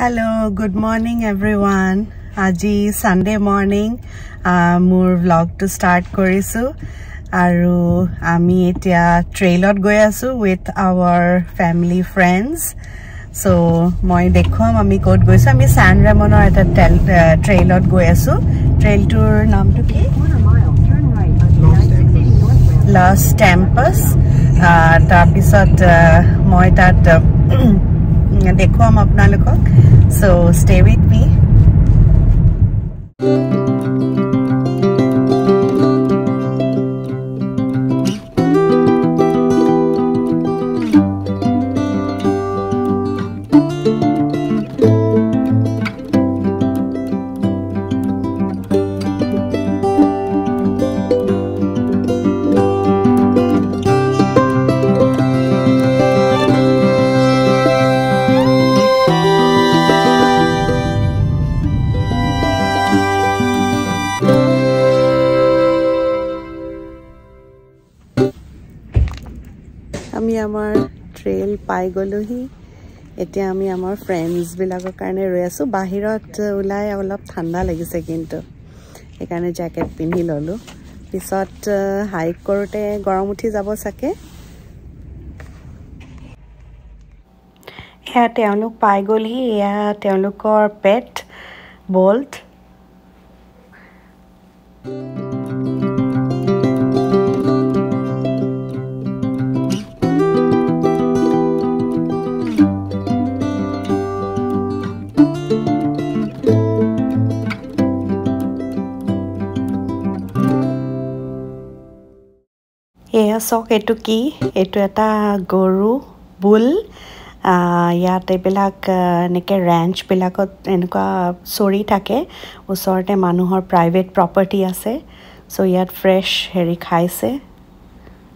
Hello good morning every one আজি Sunday morning মোৰ ভ্লগটো ষ্টাৰ্ট কৰিছোঁ আৰু আমি এতিয়া ট্ৰেইলত গৈ আছোঁ with our family friends so' মই দেখুৱাম আমি ক'ত গৈছোঁ আমি ছান ৰেমনৰ এটা ট্ৰেইলত গৈ আছোঁ ট্ৰেইলটোৰ নামটো কি লছ টেম্পাছ তাৰপিছত মই তাত দেখুৱাম আপোনালোকক চ' ষ্টে উইথ মি আমি আমাৰ ট্ৰেইল পাই গ'লোহি। এতিয়া আমি আমাৰ ফ্ৰেণ্ডছবিলাকৰ কাৰণে ৰৈ আছোঁ। বাহিৰত ওলাই অলপ ঠাণ্ডা লাগিছে কিন্তু। সেইকাৰণে জেকেট পিন্ধি ল'লোঁ। পিছত হাইক কৰোঁতে গৰম উঠি যাব চাগে। এয়া তেওঁলোক পাই গ'লহি। এয়া তেওঁলোকৰ পেট বল্ট চাওক এইটো কি? এইটো এটা গৰু বুল। ইয়াত এইবিলাক এনেকৈ ৰেঞ্চবিলাকত এনেকুৱা চৰি থাকে। ওচৰতে মানুহৰ প্ৰাইভেট প্ৰপাৰ্টি আছে। চ' ইয়াত ফ্ৰেছ হেৰি খাইছে।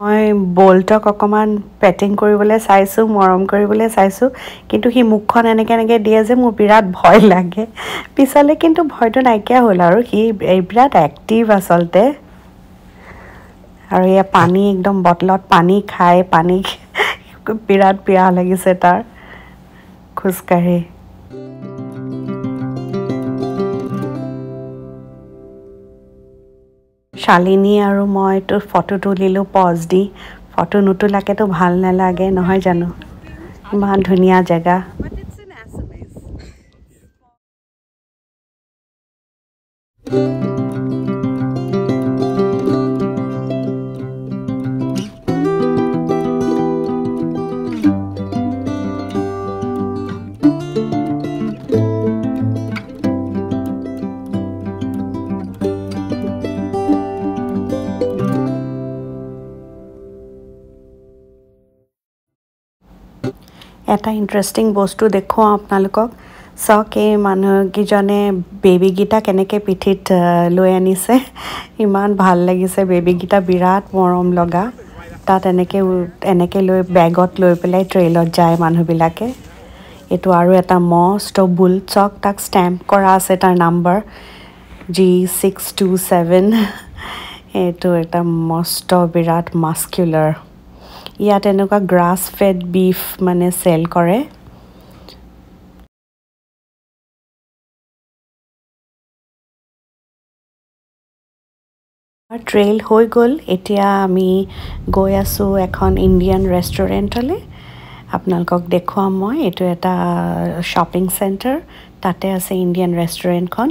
মই বল্টক অকণমান পেটিং কৰিবলৈ চাইছোঁ মৰম কৰিবলৈ চাইছোঁ। কিন্তু সি মুখখন এনেকৈ এনেকৈ দিয়ে যে মোৰ বিৰাট ভয় লাগে। পিছলৈ কিন্তু ভয়টো নাইকিয়া হ'ল আৰু সি বিৰাট এক্টিভ আচলতে। আৰু এয়া পানী একদম বটলত পানী খাই পানী বিৰাট পিয়াহ লাগিছে তাৰ। খোজকাঢ়ি। শালিনী আৰু মইতো ফটো তুলিলোঁ পজ দি। ফটো নুতোলাকেতো ভাল নালাগে নহয় জানো? ইমান ধুনীয়া জেগা। এটা ইণ্টাৰেষ্টিং বস্তু দেখুৱাওঁ আপোনালোকক। চাওক এই মানুহকেইজনে বেবীকেইটা কেনেকৈ পিঠিত লৈ আনিছে। ইমান ভাল লাগিছে বেবীকেইটা বিৰাট মৰম লগা। তাত এনেকৈ এনেকৈ লৈ বেগত লৈ পেলাই ট্ৰেইলত যায় মানুহবিলাকে। এইটো আৰু এটা মষ্ট বুল চক তাক ষ্টেম্প কৰা আছে তাৰ number G six two seven এইটো এটা মষ্ট বিৰাট মাস্কুলাৰ ইয়াত এনেকুৱা গ্ৰাছ ফেড বিফ মানে চেল কৰে। ট্ৰেইল হৈ গ'ল। এতিয়া আমি গৈ আছোঁ এখন ইণ্ডিয়ান ৰেষ্টুৰেণ্টলৈ আপোনালোকক দেখুৱাম মই। এইটো এটা শ্বপিং চেণ্টাৰ তাতে আছে ইণ্ডিয়ান ৰেষ্টুৰেণ্টখন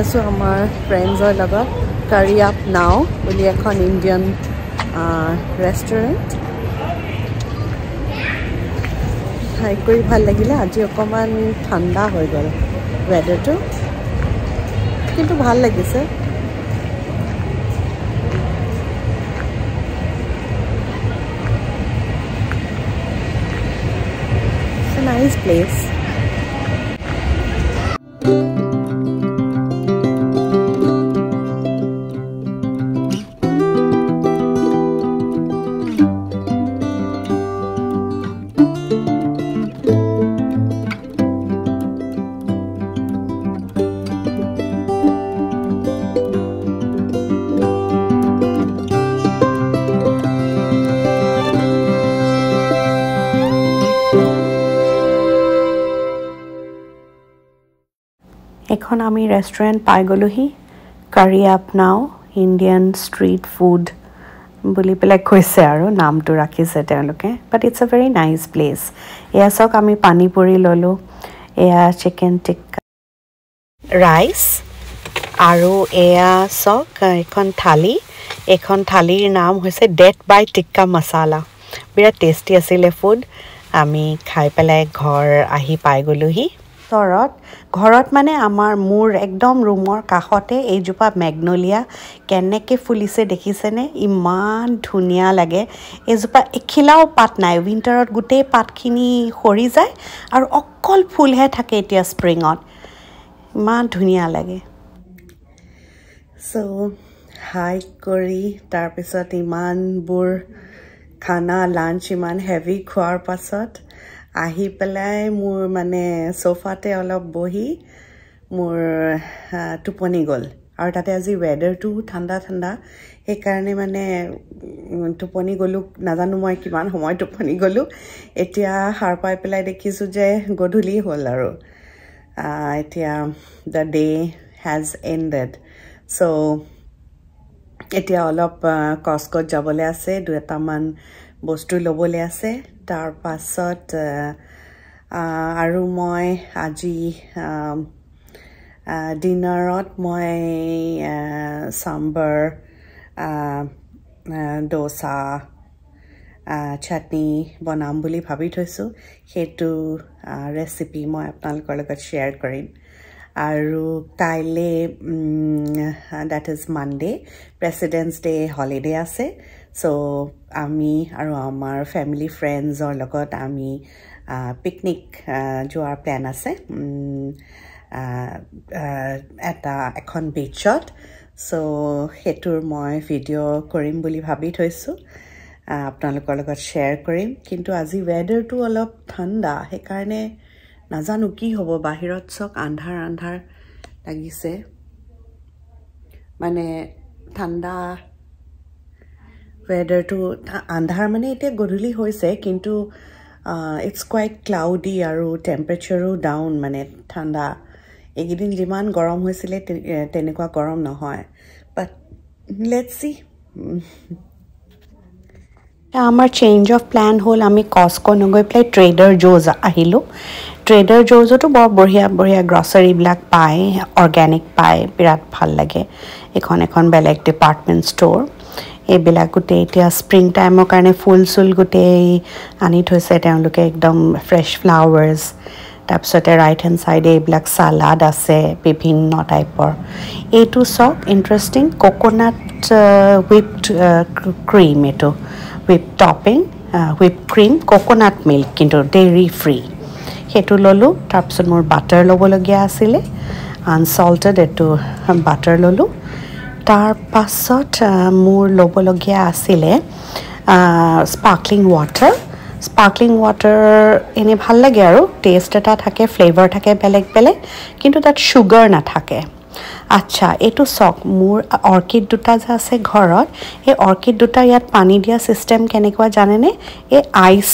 আছোঁ আমাৰ ফ্ৰেণ্ডছৰ লগত। কাৰি আপ নাও বুলি এখন ইণ্ডিয়ান ৰেষ্টুৰেণ্ট খাই কৰি ভাল লাগিলে। আজি অকণমান ঠাণ্ডা হৈ গ'ল ৱেডাৰটো কিন্তু ভাল লাগিছে। নাইচ প্লেচ এখন আমি ৰেষ্টুৰেণ্ট পাই গ'লোহি curry up now Indian street food বুলি পেলাই কৈছে আৰু নামটো ৰাখিছে তেওঁলোকে but it's a very nice place এয়া চাওক আমি পানী পুৰি ল'লোঁ এয়া চিকেন টিক্কা ৰাইচ আৰু এয়া চাওক এখন থালি এইখন থালিৰ নাম হৈছে ডেট বাই টিক্কা মচালা বিৰাট টেষ্টি আছিলে ফুড আমি খাই পেলাই ঘৰ আহি পাই গ'লোহি। ওচৰত। ঘৰত মানে আমাৰ মোৰ একদম ৰুমৰ কাষতে এইজোপা মেগনলিয়া কেনেকৈ ফুলিছে দেখিছেনে? ইমান ধুনীয়া লাগে। এইজোপা এখিলাও পাত নাই উইণ্টাৰত গোটেই পাতখিনি সৰি যায় আৰু অকল ফুলহে থাকে এতিয়া স্প্ৰিঙত ইমান ধুনীয়া লাগে। চ' হাইক কৰি তাৰপিছত ইমানবোৰ খানা লাঞ্চ ইমান হেভি খোৱাৰ পাছত আহি পেলাই মোৰ মানে চ'ফাতে অলপ বহি মোৰ টোপনি গ'ল। আৰু তাতে আজি ৱেডাৰটো ঠাণ্ডা ঠাণ্ডা। সেইকাৰণে মানে টোপনি গ'লোঁ নাজানো মই কিমান সময় টোপনি গ'লোঁ। এতিয়া সাৰ পাই পেলাই দেখিছোঁ যে গধূলি হ'ল আৰু। এতিয়া the day has ended so' এতিয়া অলপ কস্কত যাবলৈ আছে দুই এটামান বস্তু ল'বলৈ আছে। তাৰ পাছত আৰু মই আজি ডিনাৰত মই চাম্বাৰ ডোচা চাটনি বনাম বুলি ভাবি থৈছোঁ। সেইটো ৰেচিপি মই আপোনালোকৰ লগত শ্বেয়াৰ কৰিম। আৰু কাইলৈ date is Monday Presidents Day holiday আছে। চ' আমি আৰু আমাৰ ফেমিলি ফ্ৰেণ্ডছৰ লগত আমি পিকনিক যোৱাৰ প্লেন আছে। এটা এখন বিচত চ' সেইটোৰ মই ভিডিঅ' কৰিম বুলি ভাবি থৈছোঁ। আপোনালোকৰ লগত শ্বেয়াৰ কৰিম। কিন্তু আজি ৱেডাৰটো অলপ ঠাণ্ডা সেইকাৰণে নাজানো কি হ'ব। বাহিৰত চক আন্ধাৰ আন্ধাৰ লাগিছে। মানে ঠাণ্ডা ৱেডাৰটো আন্ধাৰ মানে এতিয়া গধূলি হৈছে কিন্তু ইটছ কুৱাইট ক্লাউডি আৰু টেম্পাৰেচাৰো ডাউন মানে ঠাণ্ডা। এইকেইদিন যিমান গৰম হৈছিলে তেনেকুৱা গৰম নহয়। বাট লেট চি আমাৰ চেঞ্জ অফ প্লেন হ'ল আমি কস্কো নগৈ পেলাই ট্ৰেডাৰ জ'জ আহিলোঁ। ট্ৰেডাৰ জ'জতো বৰ বঢ়িয়া বঢ়িয়া গ্ৰচাৰীবিলাক পায় অৰ্গেনিক পায় বিৰাট ভাল লাগে। এখন এখন বেলেগ ডিপাৰ্টমেণ্ট ষ্ট'ৰ এইবিলাক গোটেই এতিয়া স্প্ৰিং টাইমৰ কাৰণে ফুল চুল গোটেই আনি থৈছে তেওঁলোকে একদম ফ্ৰেছ ফ্লাৱাৰ্ছ তাৰপিছতে ৰাইট হেণ্ড ছাইডে এইবিলাক চালাড আছে বিভিন্ন টাইপৰ এইটো চাওক ইণ্টাৰেষ্টিং কক'নাট হুইপড ক্ৰীম এইটো। Whip topping whip cream coconut milk কিন্তু ডেইৰী ফ্ৰী সেইটো ল'লোঁ তাৰপিছত মোৰ বাটাৰ ল'বলগীয়া আছিলে। আনচল্টেড এইটো বাটাৰ ল'লোঁ। তাৰ পাছত মোৰ ল'বলগীয়া আছিলে স্পাৰ্কলিং ৱাটাৰ স্পাৰ্কলিং ৱাটাৰ এনেই ভাল লাগে আৰু টেষ্ট এটা থাকে ফ্লেভাৰ থাকে বেলেগ বেলেগ কিন্তু তাত চুগাৰ নাথাকে। আচ্ছা এইটো চাওক মোৰ অৰ্কিড দুটা যে আছে ঘৰত এই অৰ্কিড দুটা ইয়াত পানী দিয়া ছিষ্টেম কেনেকুৱা জানেনে? এই আইচ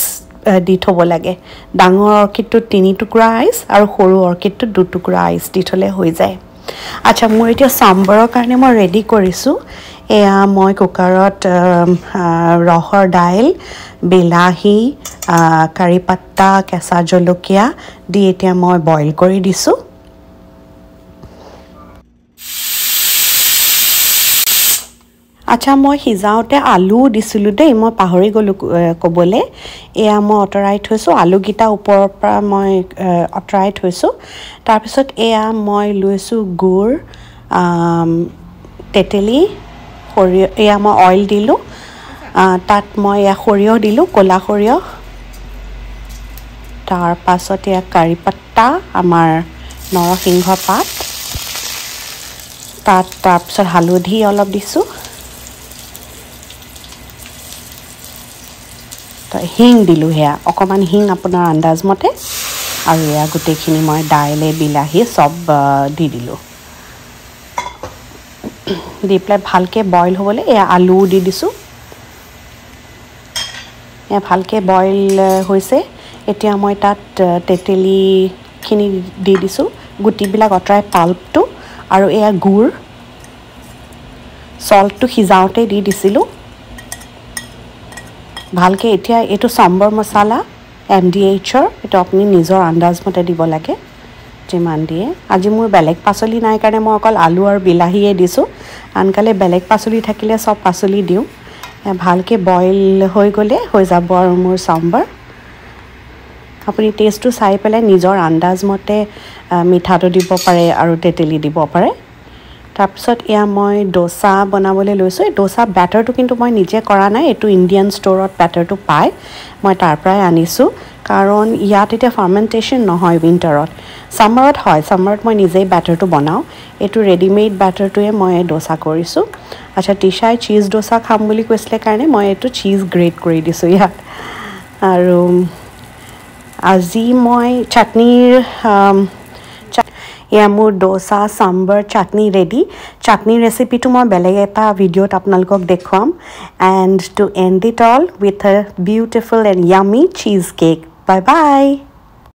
দি থ'ব লাগে। ডাঙৰ অৰ্কিডটোত তিনি টুকুৰা আইচ আৰু সৰু অৰ্কিডটোত দুটুকুৰা আইচ দি থ'লে হৈ যায়। আচ্ছা মোৰ এতিয়া চাম্বাৰৰ কাৰণে মই ৰেডি কৰিছোঁ। এয়া মই কুকাৰত ৰহৰ দাইল বিলাহী কাৰি পাত্তা কেঁচা জলকীয়া দি এতিয়া মই বইল কৰি দিছোঁ। আচ্ছা মই সিজাওঁতে আলু দিছিলোঁ দেই মই পাহৰি গ'লোঁ ক'বলৈ। এয়া মই আঁতৰাই থৈছোঁ আলুকেইটা ওপৰৰ পৰা মই আঁতৰাই থৈছোঁ। তাৰপিছত এয়া মই লৈছোঁ গুড় তেতেলী সৰিয়হ এয়া মই অইল দিলোঁ। তাত মই এয়া সৰিয়হ দিলোঁ ক'লা সৰিয়হ। তাৰপাছত এয়া কাৰি পাত্তা আমাৰ নৰসিংহ পাত। তাত তাৰপিছত হালধি অলপ দিছোঁ। শিং দিলোঁ সেয়া। অকণমান শিং আপোনাৰ আন্দাজমতে আৰু এয়া গোটেইখিনি মই দাইলে বিলাহী চব দি দিলোঁ। দি পেলাই ভালকৈ বইল হ'বলৈ এয়া আলুও দি দিছোঁ। এয়া ভালকৈ বইল হৈছে। এতিয়া মই তাত তেতেলীখিনি দি দিছোঁ। গুটিবিলাক আঁতৰাই পাল্পটো। আৰু এয়া গুড়। চল্টটো সিজাওঁতে দি দিছিলোঁ। ভালকৈ এতিয়া এইটো চম্বৰ মছলা এম ডি এইচৰ এইটো আপুনি নিজৰ আন্দাজমতে দিব লাগে যিমান দিয়ে। আজি মোৰ বেলেগ পাচলি নাই কাৰণে মই অকল আলু আৰু বিলাহীয়ে দিছোঁ। আনকালে বেলেগ পাচলি থাকিলে চব পাচলি দিওঁ। ভালকৈ বইল হৈ গ'লে হৈ যাব আৰু মোৰ চাম্বাৰ। আপুনি টেষ্টটো চাই পেলাই নিজৰ আন্দাজমতে মিঠাটো দিব পাৰে আৰু তেতেলী দিব পাৰে। তাৰপিছত এয়া মই ডোচা বনাবলৈ লৈছোঁ। এই ডোচা বেটাৰটো কিন্তু মই নিজে কৰা নাই এইটো ইণ্ডিয়ান ষ্ট'ৰত বেটাৰটো পায় মই তাৰ পৰাই আনিছোঁ। কাৰণ ইয়াত এতিয়া ফাৰ্মেণ্টেশ্যন নহয় উইণ্টাৰত ছামাৰত হয় ছামাৰত মই নিজেই বেটাৰটো বনাওঁ। এইটো ৰেডিমেড বেটাৰটোৱে মই ডোচা কৰিছোঁ। আচ্ছা টিচাই চীজ ডোচা খাম বুলি কৈছিলে কাৰণে মই এইটো চীজ গ্ৰেট কৰি দিছোঁ ইয়াত। আৰু আজি মই চাটনিৰ এয়া মোৰ ডোচা চাম্বাৰ চাটনি ৰেডি চাটনি ৰেচিপিটো মই বেলেগ এটা ভিডিঅ'ত আপোনালোকক দেখুৱাম। End to end it all with a beautiful and yummy cheesecake bye bye